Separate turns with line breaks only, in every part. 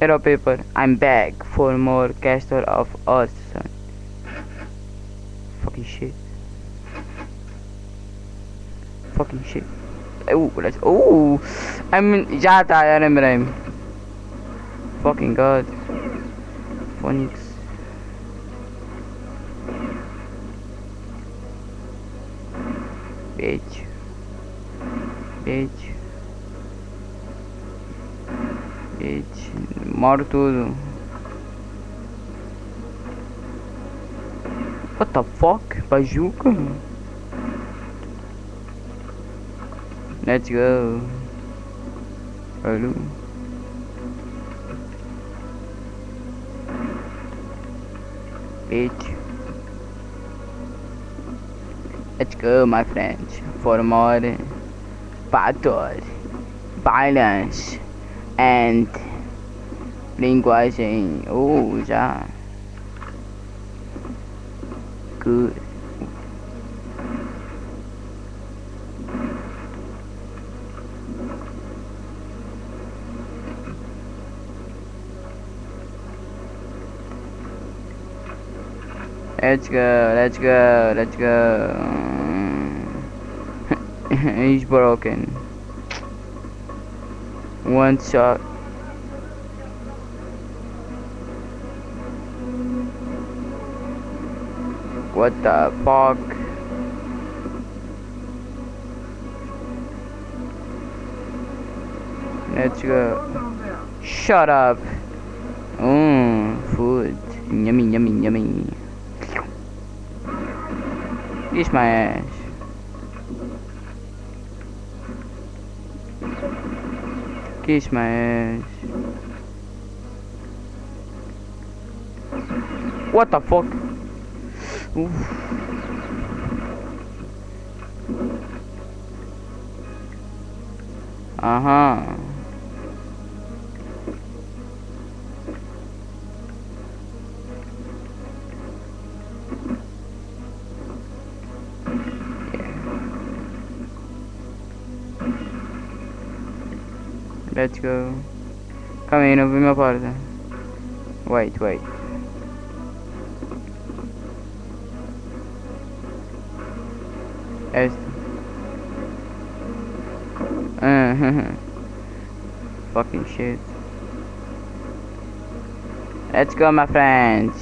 Hello people, I'm back for more Castle of Awesome. Fucking shit. Fucking shit. Oh, let's. Oh, I'm já tá, já lembrei-me. Fucking god. Phoenix. Bitch. Bitch. Bitch. Tudo. What the fuck? Bajuca? Let's go. Hello. Bitch. Let's go, my friends. For more battle, balance, and linguagem. Oh, já. Good. Let's go, let's go, let's go. He's broken. One shot. What the fuck? Let's go. Shut up. Mmm, food. Yummy, yummy, yummy. Kiss my ass. Kiss my ass. What the fuck? Oof. Aha. Let's go. Come in, open my porta. Wait, wait. Esto. Uh, fucking shit. Let's go, my friends.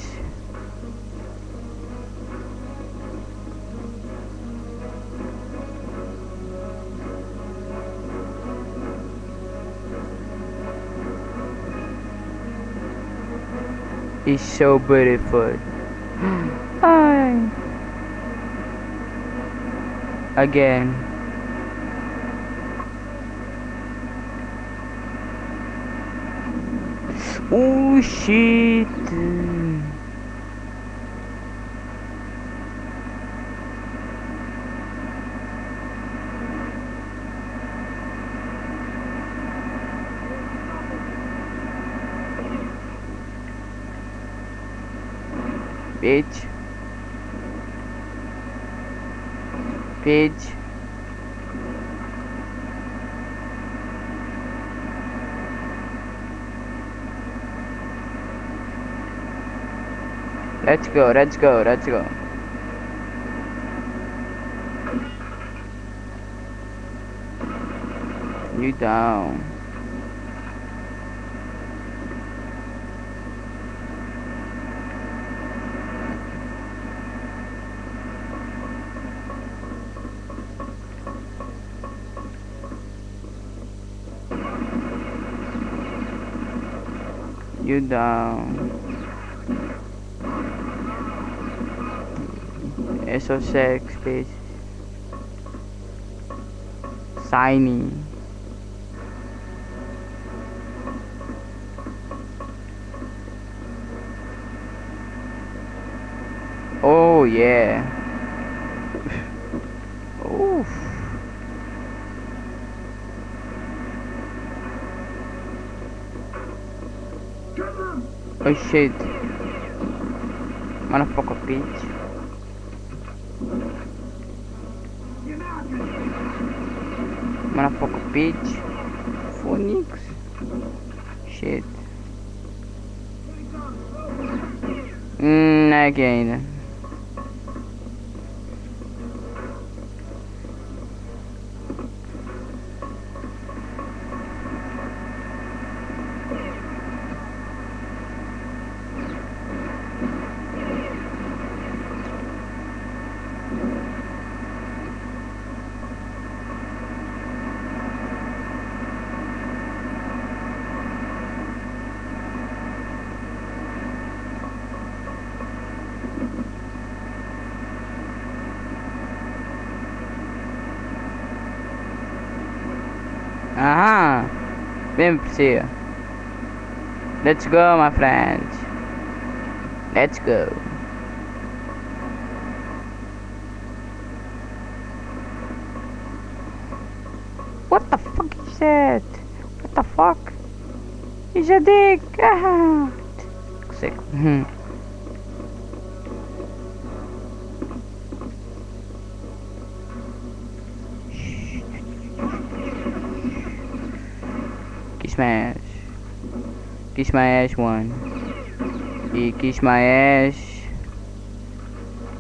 It's so beautiful. Hi. Again. Oh shit. Bitch. Bitch. Let's go, let's go, let's go. You down. You down. SO6 space. Signy. Oh yeah. Oh shit. Motherfucker bitch. Motherfucker bitch. Phoenix. Shit. Hum, não é aqui ainda. Vem pra você. Let's go, my friend. Let's go. What the fuck is that? What the fuck? Is a dick. Ah. Sick. Kiss my ass. Kiss my ass one. E kiss my ass.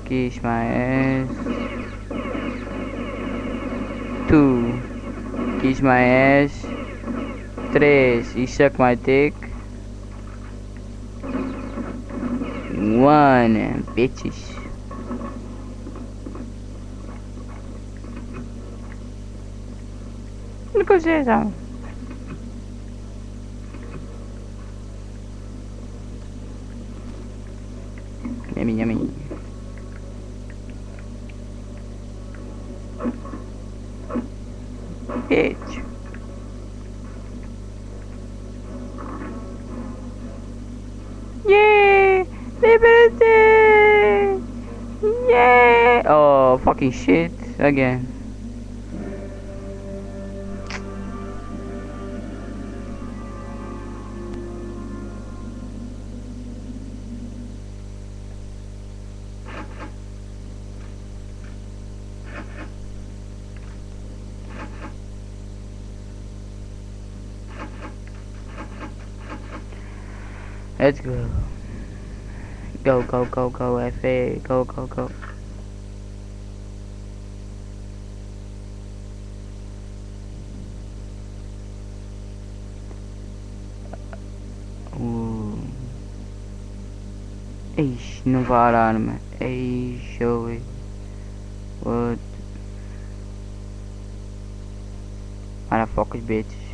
Kiss my ass. Two. Kiss my ass. Três. E suck my dick. One. Bitches. Look at Yummy. Bitch. Yay! Liberty! Yay! Oh, fucking shit. Again. Let's go. Go, go, go, go, FA. Go, go, go. Uh. Ixi, não vai arma. Ixi, oi. What? Para focus bitch.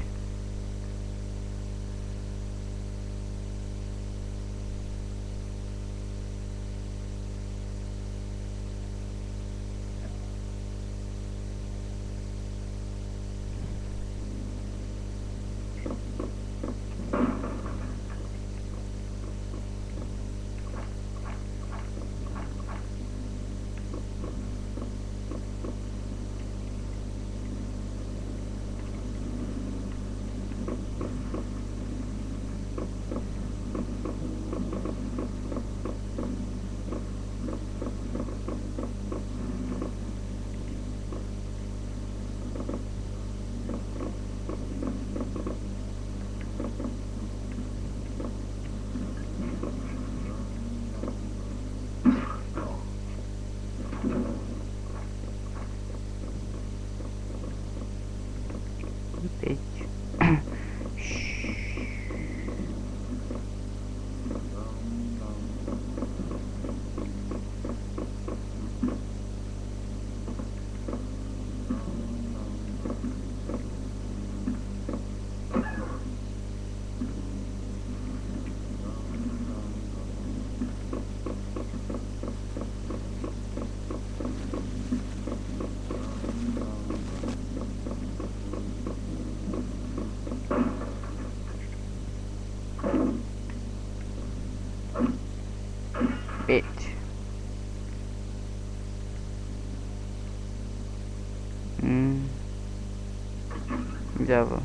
Java